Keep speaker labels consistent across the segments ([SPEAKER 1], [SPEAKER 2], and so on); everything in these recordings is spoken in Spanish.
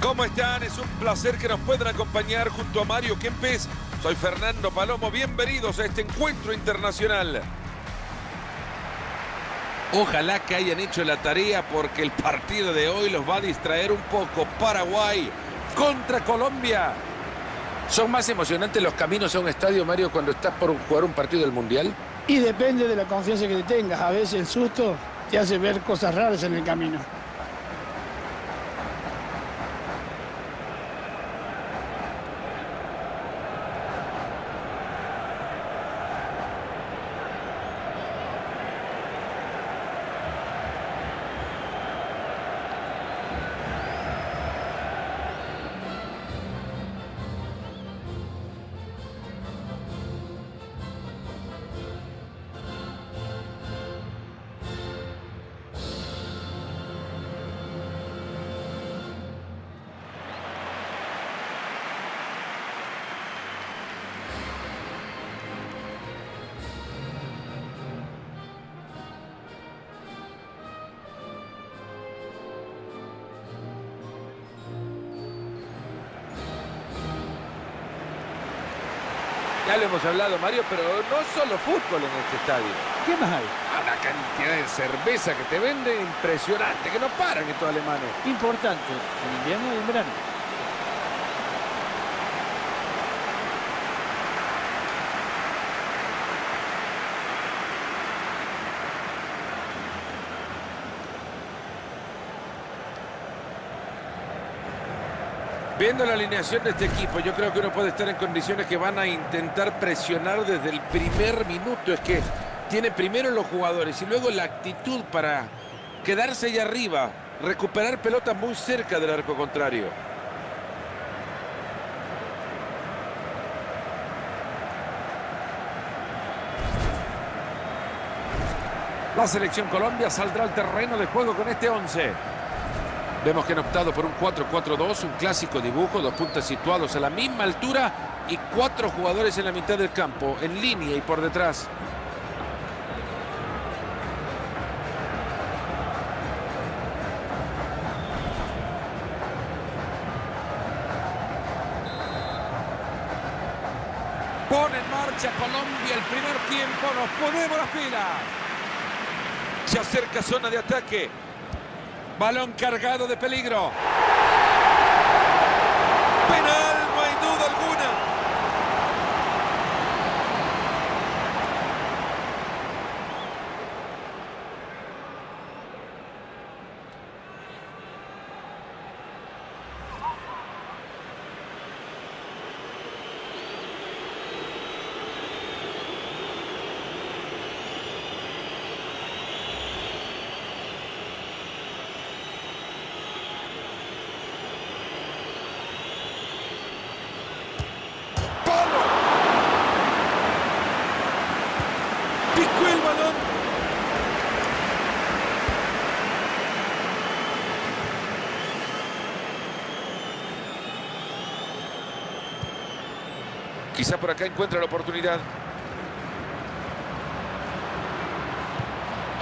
[SPEAKER 1] ¿Cómo están? Es un placer que nos puedan acompañar junto a Mario Kempes. Soy Fernando Palomo. Bienvenidos a este encuentro internacional. Ojalá que hayan hecho la tarea porque el partido de hoy los va a distraer un poco. Paraguay contra Colombia.
[SPEAKER 2] ¿Son más emocionantes los caminos a un estadio, Mario, cuando estás por jugar un partido del Mundial?
[SPEAKER 3] Y depende de la confianza que te tengas. A veces el susto te hace ver cosas raras en el camino.
[SPEAKER 1] Ya lo hemos hablado, Mario, pero no solo fútbol en este estadio.
[SPEAKER 3] ¿Qué más hay?
[SPEAKER 1] Una cantidad de cerveza que te venden impresionante, que no paran estos alemanes.
[SPEAKER 3] Importante, en invierno y en verano.
[SPEAKER 1] Viendo la alineación de este equipo, yo creo que uno puede estar en condiciones que van a intentar presionar desde el primer minuto. Es que tiene primero los jugadores y luego la actitud para quedarse ahí arriba, recuperar pelota muy cerca del arco contrario. La selección Colombia saldrá al terreno de juego con este 11. Vemos que han optado por un 4-4-2, un clásico dibujo, dos puntas situados a la misma altura y cuatro jugadores en la mitad del campo, en línea y por detrás. Pone en marcha Colombia el primer tiempo, nos ponemos las pilas. Se acerca zona de ataque. Balón cargado de peligro. Penal, no hay duda alguna. ¡Palo! Picó el balón. Quizá por acá encuentra la oportunidad.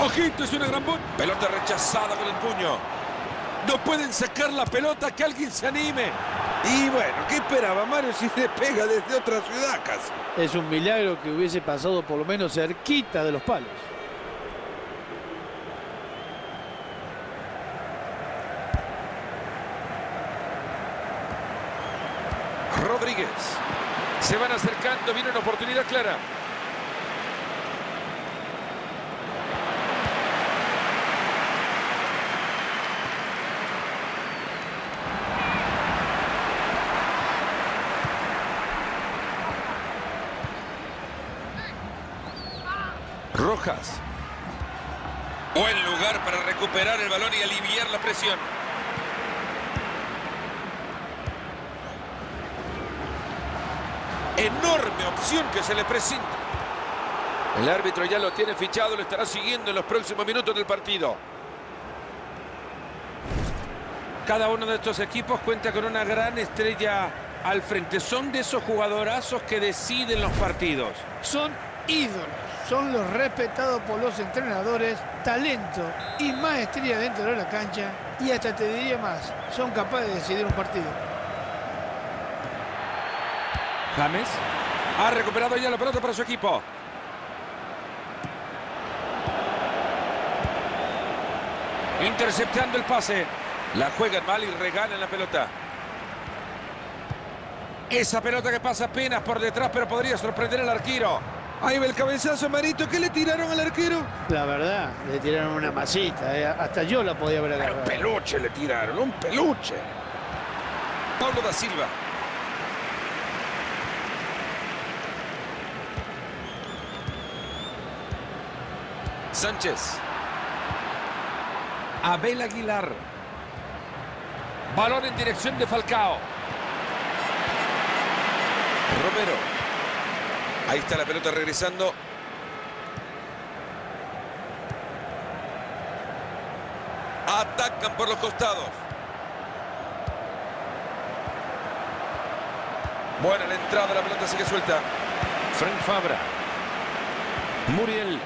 [SPEAKER 1] Ojito, es una gran bola. Pelota rechazada con el puño. No pueden sacar la pelota, que alguien se anime. Y bueno, ¿qué esperaba Mario si le pega desde otra ciudad casi?
[SPEAKER 3] Es un milagro que hubiese pasado por lo menos cerquita de los palos.
[SPEAKER 1] Rodríguez. Se van acercando, viene una oportunidad clara. Rojas. Buen lugar para recuperar el balón y aliviar la presión. Enorme opción que se le presenta. El árbitro ya lo tiene fichado, lo estará siguiendo en los próximos minutos del partido. Cada uno de estos equipos cuenta con una gran estrella al frente. Son de esos jugadorazos que deciden los partidos.
[SPEAKER 3] Son ídolos, son los respetados por los entrenadores, talento y maestría dentro de la cancha Y hasta te diría más, son capaces de decidir un partido.
[SPEAKER 1] James ha recuperado ya la pelota para su equipo. Interceptando el pase. La juegan mal y regalan la pelota. Esa pelota que pasa apenas por detrás, pero podría sorprender al arquero. Ahí va el cabezazo, Marito. ¿Qué le tiraron al arquero?
[SPEAKER 3] La verdad, le tiraron una masita. eh, Hasta yo la podía haber
[SPEAKER 1] Un
[SPEAKER 3] agarrado.
[SPEAKER 1] peluche le tiraron, un peluche. Pablo da Silva. Sánchez. Abel Aguilar. Balón en dirección de Falcao. Romero. Ahí está la pelota regresando. Atacan por los costados. Buena la entrada, la pelota sigue suelta. Frank Fabra. Muriel.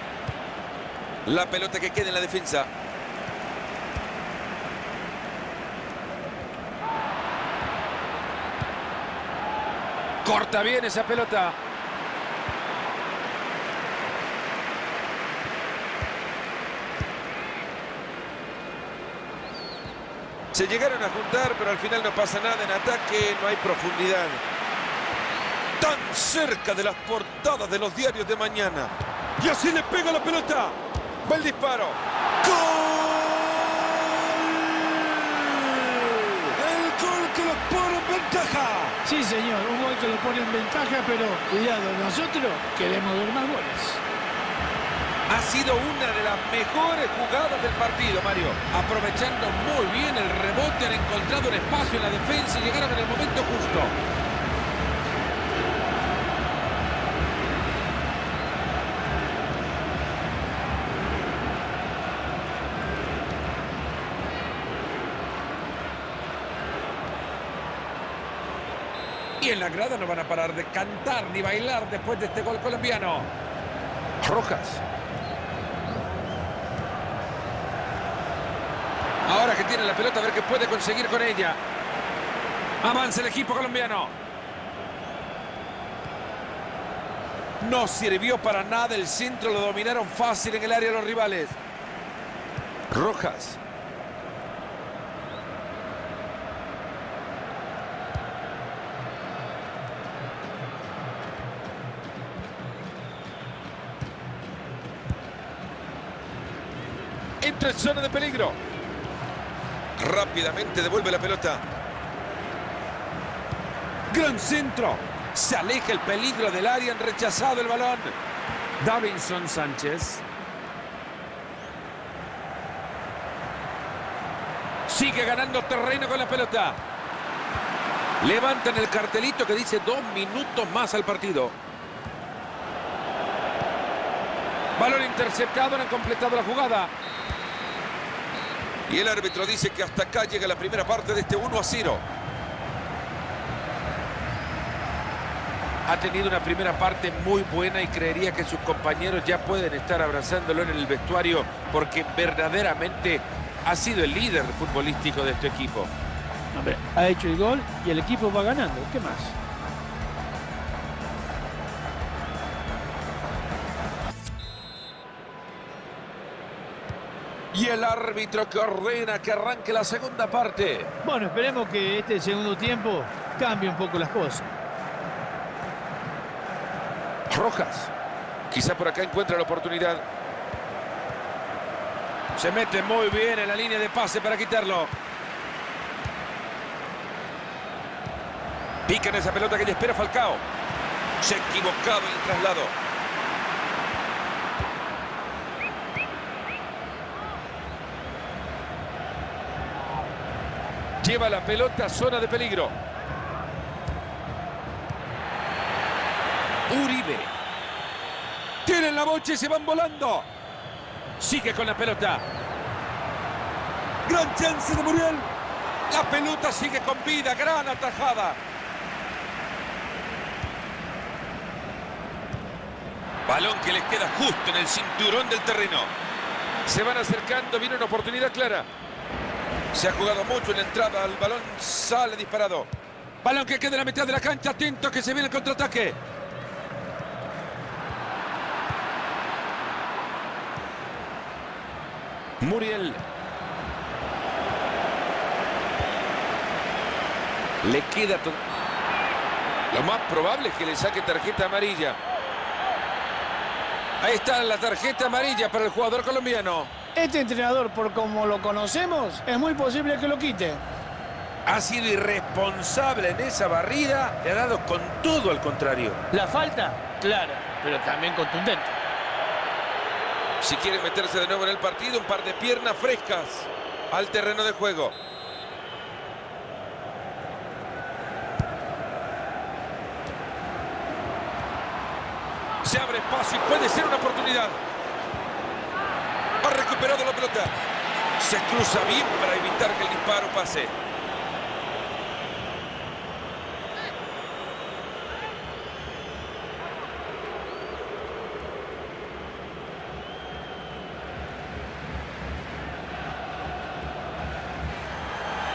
[SPEAKER 1] La pelota que queda en la defensa. Corta bien esa pelota. Se llegaron a juntar, pero al final no pasa nada en ataque, no hay profundidad. Tan cerca de las portadas de los diarios de mañana. Y así le pega la pelota. Va el disparo. ¡Gol! El gol que los pone en ventaja.
[SPEAKER 3] Sí, señor, un gol que lo pone en ventaja, pero cuidado, nosotros queremos ver más goles.
[SPEAKER 1] Ha sido una de las mejores jugadas del partido, Mario. Aprovechando muy bien el rebote, han encontrado un espacio en la defensa y llegaron en el momento justo. En la grada no van a parar de cantar ni bailar después de este gol colombiano. Rojas. Ahora que tiene la pelota, a ver qué puede conseguir con ella. Avanza el equipo colombiano. No sirvió para nada el centro, lo dominaron fácil en el área los rivales. Rojas. En zona de peligro. Rápidamente devuelve la pelota. Gran centro. Se aleja el peligro del área. Han rechazado el balón. Davinson Sánchez. Sigue ganando terreno con la pelota. Levantan el cartelito que dice dos minutos más al partido. Balón interceptado. Han completado la jugada. Y el árbitro dice que hasta acá llega la primera parte de este 1 a 0. Ha tenido una primera parte muy buena y creería que sus compañeros ya pueden estar abrazándolo en el vestuario porque verdaderamente ha sido el líder futbolístico de este equipo.
[SPEAKER 3] Hombre, ha hecho el gol y el equipo va ganando. ¿Qué más?
[SPEAKER 1] El árbitro que ordena que arranque la segunda parte.
[SPEAKER 3] Bueno, esperemos que este segundo tiempo cambie un poco las cosas.
[SPEAKER 1] Rojas. Quizá por acá encuentra la oportunidad. Se mete muy bien en la línea de pase para quitarlo. Pica en esa pelota que le espera Falcao. Se ha equivocado en el traslado. Lleva la pelota a zona de peligro. Uribe. Tienen la bocha y se van volando. Sigue con la pelota. Gran chance de Muriel. La pelota sigue con vida. Gran atajada. Balón que les queda justo en el cinturón del terreno. Se van acercando. Viene una oportunidad clara. Se ha jugado mucho en la entrada, el balón sale disparado. Balón que queda en la mitad de la cancha, atento que se viene el contraataque. Muriel. Le queda... Lo más probable es que le saque tarjeta amarilla. Ahí está la tarjeta amarilla para el jugador colombiano.
[SPEAKER 3] Este entrenador, por como lo conocemos, es muy posible que lo quite.
[SPEAKER 1] Ha sido irresponsable en esa barrida. Le ha dado con todo al contrario.
[SPEAKER 4] La falta, claro, pero también contundente.
[SPEAKER 1] Si quiere meterse de nuevo en el partido, un par de piernas frescas al terreno de juego. Se abre espacio y puede ser una oportunidad. Ha recuperado la pelota. Se cruza bien para evitar que el disparo pase.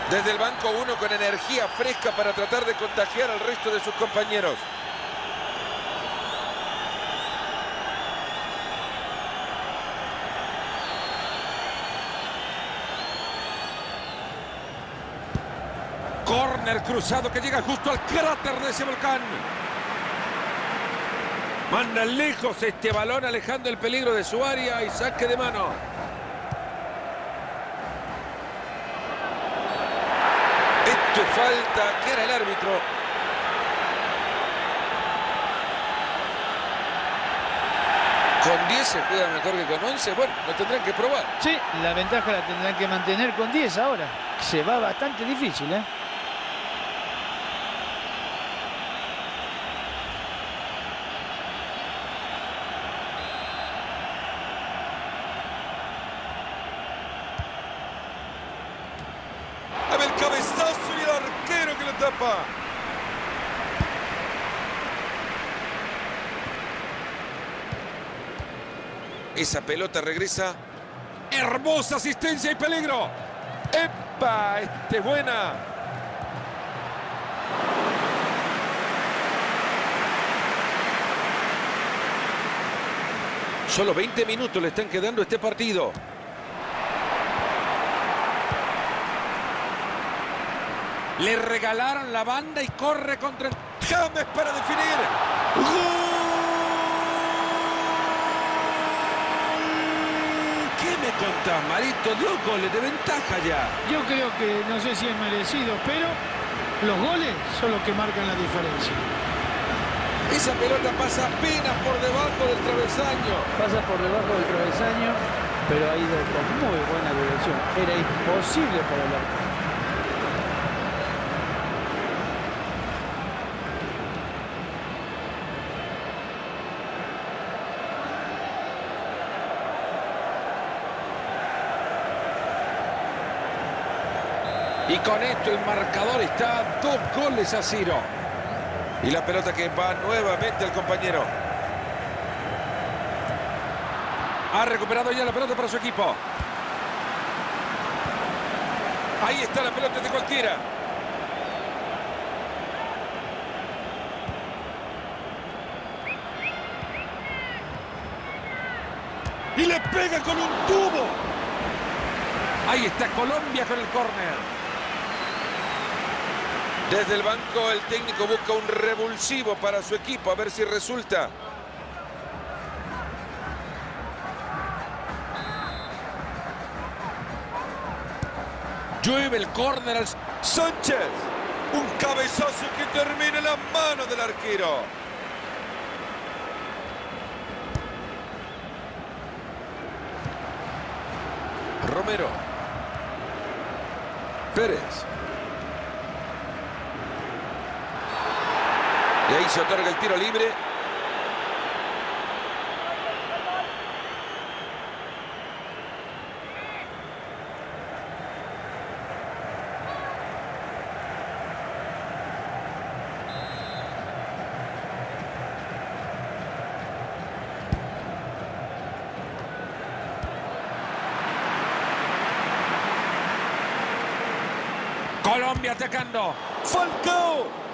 [SPEAKER 1] Desde el banco uno con energía fresca para tratar de contagiar al resto de sus compañeros. Corner cruzado que llega justo al cráter de ese volcán. Manda lejos este balón alejando el peligro de su área y saque de mano. Esto es falta, que era el árbitro. Con 10 se juega mejor que con 11. Bueno, lo tendrán que probar.
[SPEAKER 4] Sí, la ventaja la tendrán que mantener con 10 ahora. Se va bastante difícil, ¿eh?
[SPEAKER 1] A ver el cabezazo y el arquero que lo tapa. Esa pelota regresa. Hermosa asistencia y peligro. ¡Epa! Este es buena. Solo 20 minutos le están quedando este partido. Le regalaron la banda y corre contra el James para definir. ¡Gol! ¿Qué me contás, Marito? Dos goles de ventaja ya.
[SPEAKER 3] Yo creo que no sé si es merecido, pero los goles son los que marcan la diferencia.
[SPEAKER 1] Esa pelota pasa apenas por debajo del travesaño.
[SPEAKER 4] Pasa por debajo del travesaño, pero ha ido con muy buena dirección. Era imposible para el
[SPEAKER 1] Y con esto el marcador está dos goles a cero. Y la pelota que va nuevamente al compañero. Ha recuperado ya la pelota para su equipo. Ahí está la pelota de cualquiera. Y le pega con un tubo. Ahí está Colombia con el córner. Desde el banco el técnico busca un revulsivo para su equipo, a ver si resulta. Llueve el córner al Sánchez. Un cabezazo que termina en las manos del arquero. Romero. Pérez. Y ahí se otorga el tiro libre. Colombia atacando.
[SPEAKER 2] Falcao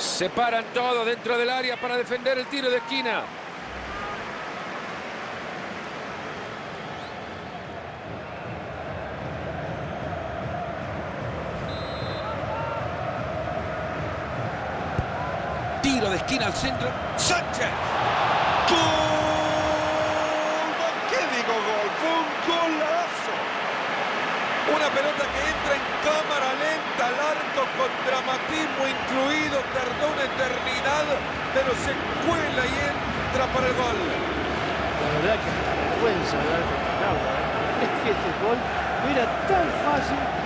[SPEAKER 1] Separan todo dentro del área para defender el tiro de esquina. Tiro de esquina al centro.
[SPEAKER 2] Sánchez. ¡Gol! ¿Qué digo gol? Fue un golazo. Una pelota que entra en cámara lenta al arco con dramatismo incluido. Tardó una eternidad, pero se cuela y entra para el gol.
[SPEAKER 4] La verdad que hasta vergüenza. Es que ese gol era tan fácil.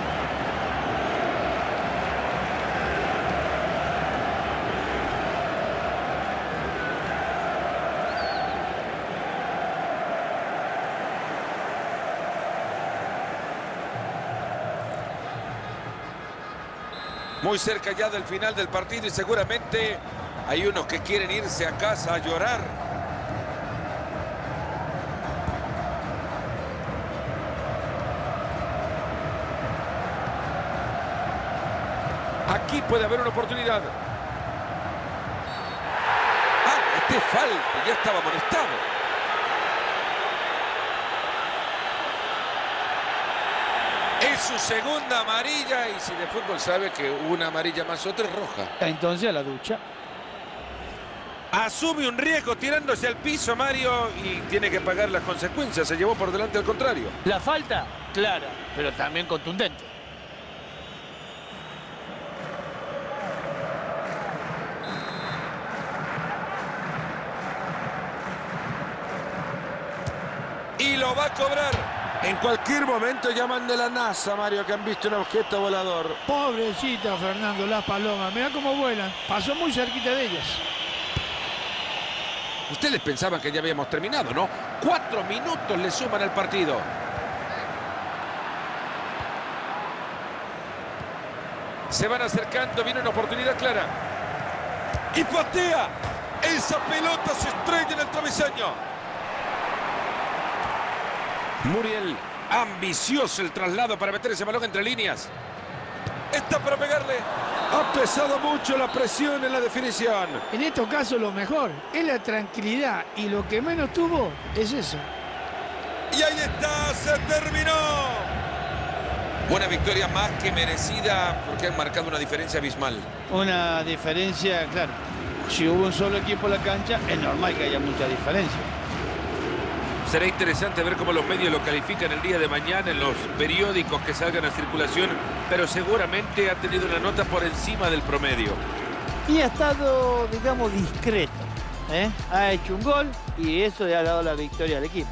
[SPEAKER 1] Muy cerca ya del final del partido y seguramente hay unos que quieren irse a casa a llorar. Aquí puede haber una oportunidad. Ah, este es falta, ya estaba amonestado. Es su segunda amarilla y si de fútbol sabe que una amarilla más otra es roja.
[SPEAKER 4] Entonces a la ducha.
[SPEAKER 1] Asume un riesgo tirándose al piso Mario y tiene que pagar las consecuencias. Se llevó por delante al contrario.
[SPEAKER 4] La falta, clara, pero también contundente.
[SPEAKER 1] Y lo va a cobrar. En cualquier momento llaman de la NASA, Mario, que han visto un objeto volador.
[SPEAKER 3] Pobrecita Fernando, las palomas. Mirá cómo vuelan. Pasó muy cerquita de ellas.
[SPEAKER 1] Ustedes pensaban que ya habíamos terminado, ¿no? Cuatro minutos le suman al partido. Se van acercando, viene una oportunidad clara.
[SPEAKER 2] Y patea. Esa pelota se estrella en el travesaño.
[SPEAKER 1] Muriel, ambicioso el traslado para meter ese balón entre líneas.
[SPEAKER 2] Está para pegarle.
[SPEAKER 1] Ha pesado mucho la presión en la definición.
[SPEAKER 3] En estos casos lo mejor es la tranquilidad y lo que menos tuvo es eso.
[SPEAKER 2] Y ahí está, se terminó.
[SPEAKER 1] Buena victoria más que merecida porque han marcado una diferencia abismal.
[SPEAKER 4] Una diferencia, claro. Si hubo un solo equipo en la cancha, es normal que haya mucha diferencia.
[SPEAKER 1] Será interesante ver cómo los medios lo califican el día de mañana en los periódicos que salgan a circulación, pero seguramente ha tenido una nota por encima del promedio.
[SPEAKER 4] Y ha estado, digamos, discreto. ¿eh? Ha hecho un gol y eso le ha dado la victoria al equipo.